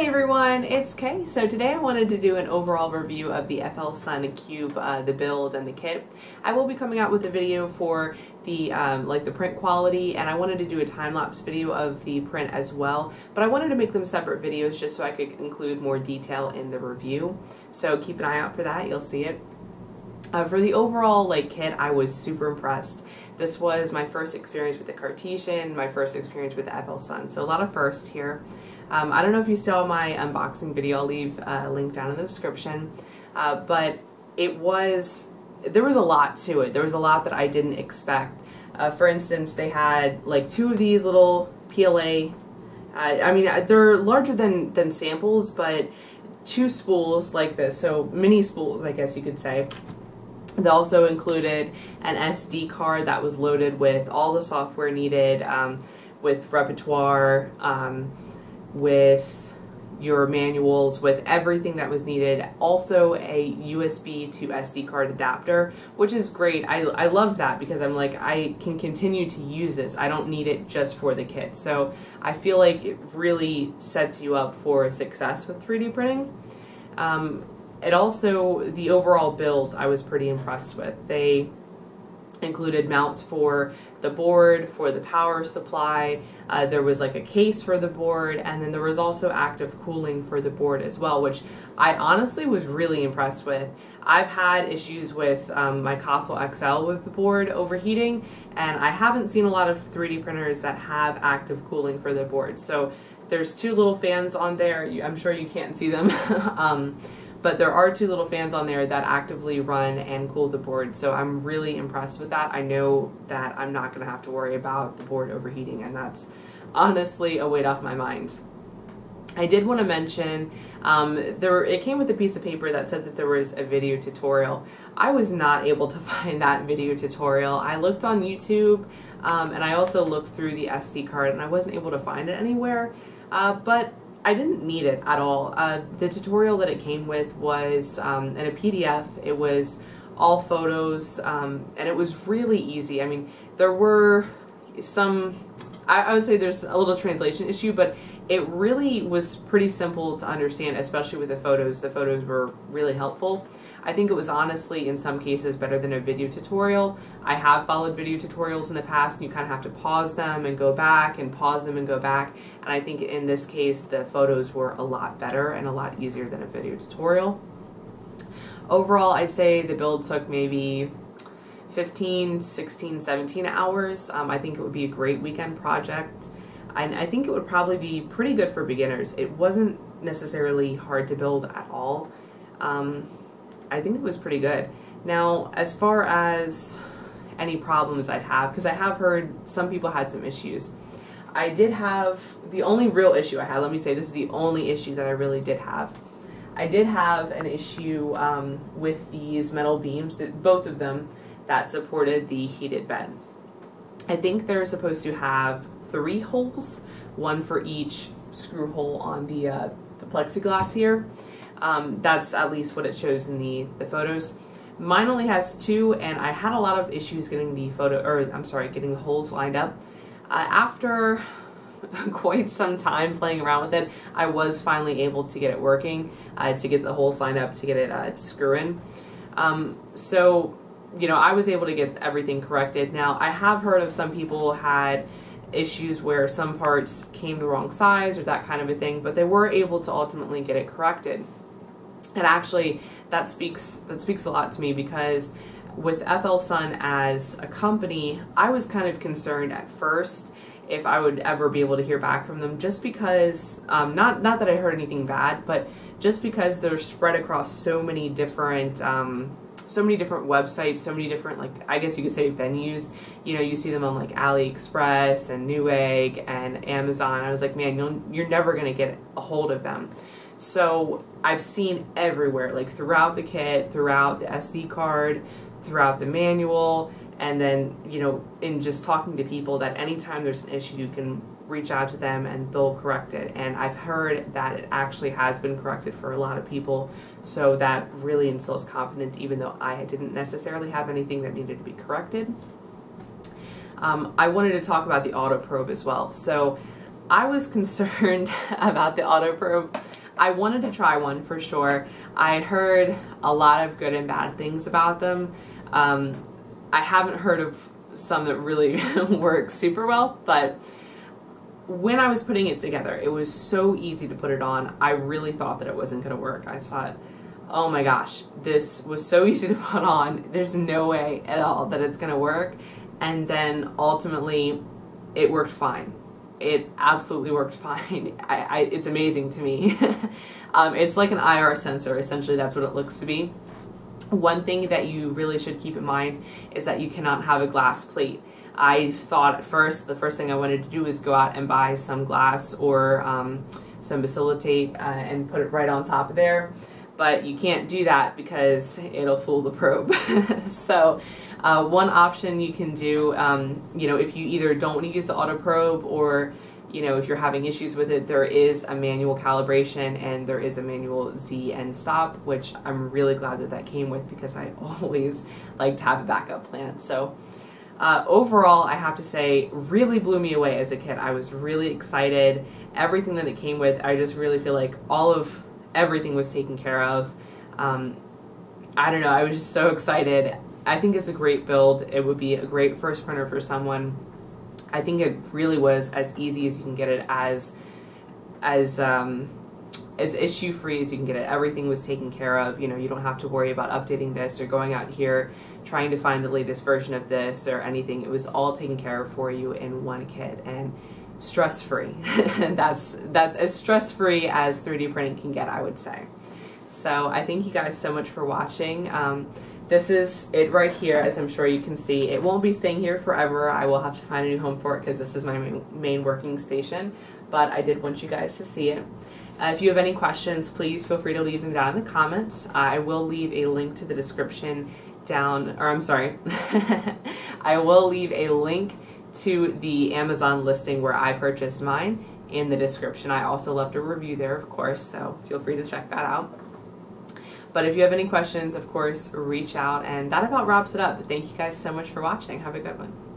Hey everyone, it's Kay. So today I wanted to do an overall review of the FL Sun Cube, uh, the build and the kit. I will be coming out with a video for the um, like the print quality and I wanted to do a time-lapse video of the print as well, but I wanted to make them separate videos just so I could include more detail in the review. So keep an eye out for that, you'll see it. Uh, for the overall like kit, I was super impressed. This was my first experience with the Cartesian, my first experience with the FL Sun, so a lot of firsts here. Um, I don't know if you saw my unboxing video, I'll leave a link down in the description, uh, but it was, there was a lot to it. There was a lot that I didn't expect. Uh, for instance, they had like two of these little PLA, uh, I mean, uh, they're larger than, than samples, but two spools like this, so mini spools, I guess you could say. They also included an SD card that was loaded with all the software needed, um, with Repetier, um, with your manuals, with everything that was needed. Also a USB to SD card adapter, which is great. I, I love that because I'm like, I can continue to use this. I don't need it just for the kit. So I feel like it really sets you up for success with 3D printing. Um, it also, the overall build I was pretty impressed with. They included mounts for the board, for the power supply, uh, there was like a case for the board, and then there was also active cooling for the board as well, which I honestly was really impressed with. I've had issues with um, my Kossel XL with the board overheating, and I haven't seen a lot of 3D printers that have active cooling for the board. So there's two little fans on there. I'm sure you can't see them. um, but there are two little fans on there that actively run and cool the board so I'm really impressed with that. I know that I'm not gonna have to worry about the board overheating and that's honestly a weight off my mind. I did want to mention um, there it came with a piece of paper that said that there was a video tutorial. I was not able to find that video tutorial. I looked on YouTube um, and I also looked through the SD card and I wasn't able to find it anywhere uh, but I didn't need it at all. Uh, the tutorial that it came with was um, in a PDF. It was all photos, um, and it was really easy. I mean, there were some, I, I would say there's a little translation issue, but it really was pretty simple to understand, especially with the photos. The photos were really helpful. I think it was honestly, in some cases, better than a video tutorial. I have followed video tutorials in the past, and you kind of have to pause them and go back, and pause them and go back. And I think in this case, the photos were a lot better and a lot easier than a video tutorial. Overall, I'd say the build took maybe 15, 16, 17 hours. Um, I think it would be a great weekend project. And I think it would probably be pretty good for beginners. It wasn't necessarily hard to build at all. Um, I think it was pretty good. Now, as far as any problems I'd have, because I have heard some people had some issues. I did have, the only real issue I had, let me say, this is the only issue that I really did have. I did have an issue um, with these metal beams, that both of them, that supported the heated bed. I think they're supposed to have three holes, one for each screw hole on the, uh, the plexiglass here. Um, that's at least what it shows in the, the photos. Mine only has two, and I had a lot of issues getting the photo, or I'm sorry, getting the holes lined up. Uh, after quite some time playing around with it, I was finally able to get it working, uh, to get the holes lined up, to get it uh, to screw in. Um, so, you know, I was able to get everything corrected. Now, I have heard of some people had issues where some parts came the wrong size or that kind of a thing, but they were able to ultimately get it corrected. And actually, that speaks that speaks a lot to me because with FL Sun as a company, I was kind of concerned at first if I would ever be able to hear back from them, just because um, not not that I heard anything bad, but just because they're spread across so many different. Um, so many different websites, so many different, like, I guess you could say venues. You know, you see them on like AliExpress and Newegg and Amazon. I was like, man, you're never going to get a hold of them. So I've seen everywhere, like throughout the kit, throughout the SD card, throughout the manual, and then, you know, in just talking to people that anytime there's an issue, you can reach out to them and they'll correct it. And I've heard that it actually has been corrected for a lot of people. So that really instills confidence, even though I didn't necessarily have anything that needed to be corrected. Um, I wanted to talk about the auto probe as well. So I was concerned about the auto probe I wanted to try one for sure. I had heard a lot of good and bad things about them. Um, I haven't heard of some that really work super well, but when I was putting it together, it was so easy to put it on. I really thought that it wasn't going to work. I thought, oh my gosh, this was so easy to put on. There's no way at all that it's going to work. And then ultimately, it worked fine. It absolutely worked fine. I, I, it's amazing to me. um, it's like an IR sensor, essentially, that's what it looks to be. One thing that you really should keep in mind is that you cannot have a glass plate. I thought at first, the first thing I wanted to do was go out and buy some glass or um, some Facilitate uh, and put it right on top of there. But you can't do that because it'll fool the probe. so uh, one option you can do, um, you know, if you either don't want to use the auto probe or you know, if you're having issues with it, there is a manual calibration and there is a manual Z end stop, which I'm really glad that that came with because I always like to have a backup plan. So uh, overall, I have to say, really blew me away as a kid. I was really excited. Everything that it came with, I just really feel like all of everything was taken care of. Um, I don't know, I was just so excited. I think it's a great build. It would be a great first printer for someone I think it really was as easy as you can get it as as um, as issue free as you can get it. Everything was taken care of. You know, you don't have to worry about updating this or going out here trying to find the latest version of this or anything. It was all taken care of for you in one kit and stress free. that's that's as stress free as 3D printing can get, I would say. So I thank you guys so much for watching. Um, this is it right here, as I'm sure you can see. It won't be staying here forever. I will have to find a new home for it because this is my main, working station, but I did want you guys to see it. Uh, if you have any questions, please feel free to leave them down in the comments. I will leave a link to the description down, or I'm sorry, I will leave a link to the Amazon listing where I purchased mine in the description. I also left a review there, of course, so feel free to check that out. But if you have any questions, of course, reach out. And that about wraps it up. Thank you guys so much for watching. Have a good one.